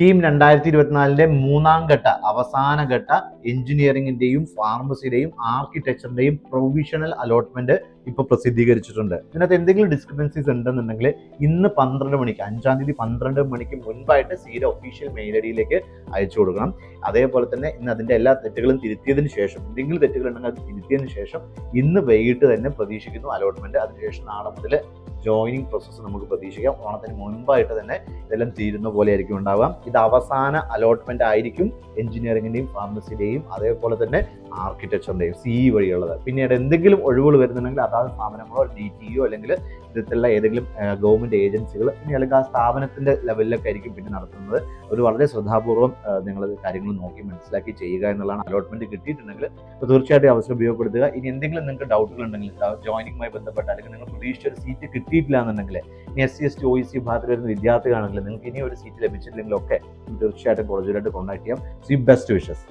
കീം രണ്ടായിരത്തി ഇരുപത്തിനാലിന്റെ മൂന്നാം ഘട്ട അവസാന ഘട്ട എഞ്ചിനീയറിംഗിന്റെയും ഫാർമസിയുടെയും ആർക്കിടെക്ചറിന്റെയും പ്രൊവിഷണൽ അലോട്ട്മെന്റ് ഇപ്പൊ പ്രസിദ്ധീകരിച്ചിട്ടുണ്ട്. ഇതിനകത്ത് എന്തെങ്കിലും ഡിസ്ക്രിപ്പൻസീസ് ഉണ്ടെന്നുണ്ടെങ്കിൽ ഇന്ന് പന്ത്രണ്ട് മണിക്ക് അഞ്ചാം തീയതി പന്ത്രണ്ട് മണിക്ക് മുൻപായിട്ട് സീര ഒഫീഷ്യൽ മെയിൽ ഐ ഡിയിലേക്ക് അയച്ചു കൊടുക്കണം. അതേപോലെ തന്നെ ഇന്ന് അതിന്റെ എല്ലാ തെറ്റുകളും തിരുത്തിയതിനു ശേഷം എന്തെങ്കിലും തെറ്റുകൾ ഉണ്ടെങ്കിൽ അത് തിരുത്തിയതിനു ശേഷം ഇന്ന് വൈകിട്ട് തന്നെ പ്രതീക്ഷിക്കുന്നു അലോട്ട്മെന്റ് അതിനുശേഷം നാളെ മുതൽ ജോയിനിങ് പ്രോസസ്സ് നമുക്ക് പ്രതീക്ഷിക്കാം. ഓണത്തിന് മുൻപായിട്ട് തന്നെ ഇതെല്ലാം തീരുന്ന പോലെ ആയിരിക്കും ഉണ്ടാവുക. ഇത് അവസാന അലോട്ട്മെന്റ് ആയിരിക്കും എഞ്ചിനീയറിംഗിന്റെയും ഫാർമസിയുടെയും അതേപോലെ തന്നെ ആർക്കിടെക്ചറിന്റെയും സി വഴിയുള്ളത്. പിന്നീട് എന്തെങ്കിലും ഒഴിവുകൾ വരുന്നുണ്ടെങ്കിൽ അതാത് സ്ഥാപനങ്ങളോ ഡി ടിയോ അല്ലെങ്കിൽ ഇത്തരത്തിലുള്ള ഏതെങ്കിലും ഗവൺമെന്റ് ഏജൻസികൾ ഇനി അല്ലെങ്കിൽ ആ സ്ഥാപനത്തിന്റെ ലെവലിലൊക്കെ ആയിരിക്കും പിന്നെ നടത്തുന്നത്. ഒരു വളരെ ശ്രദ്ധാപൂർവം നിങ്ങൾ കാര്യങ്ങൾ നോക്കി മനസ്സിലാക്കി ചെയ്യുക എന്നുള്ളതാണ് അലോട്ട്മെന്റ് കിട്ടിയിട്ടുണ്ടെങ്കിൽ തീർച്ചയായിട്ടും അവസരം ഉപയോഗപ്പെടുത്തുക. ഇനി എന്തെങ്കിലും നിങ്ങൾക്ക് ഡൗട്ടുകൾ ഉണ്ടെങ്കിൽ ജോയിനിങ്ങുമായി ബന്ധപ്പെട്ട് അല്ലെങ്കിൽ നിങ്ങൾ പ്രതീക്ഷിച്ച ഒരു സീറ്റ് കിട്ടിയിട്ടില്ല എന്നുണ്ടെങ്കിൽ ഇനി S C S T O C ഭാഗത്ത് വരുന്ന വിദ്യാർത്ഥികളാണെങ്കിൽ നിങ്ങൾക്ക് ഇനി ഒരു സീറ്റ് ലഭിച്ചിട്ടില്ലെങ്കിലൊക്കെ തീർച്ചയായിട്ടും കോളേജിലായിട്ട് കോൺടാക്ട് ചെയ്യാം. സി ബെസ്റ്റ് വിഷസ്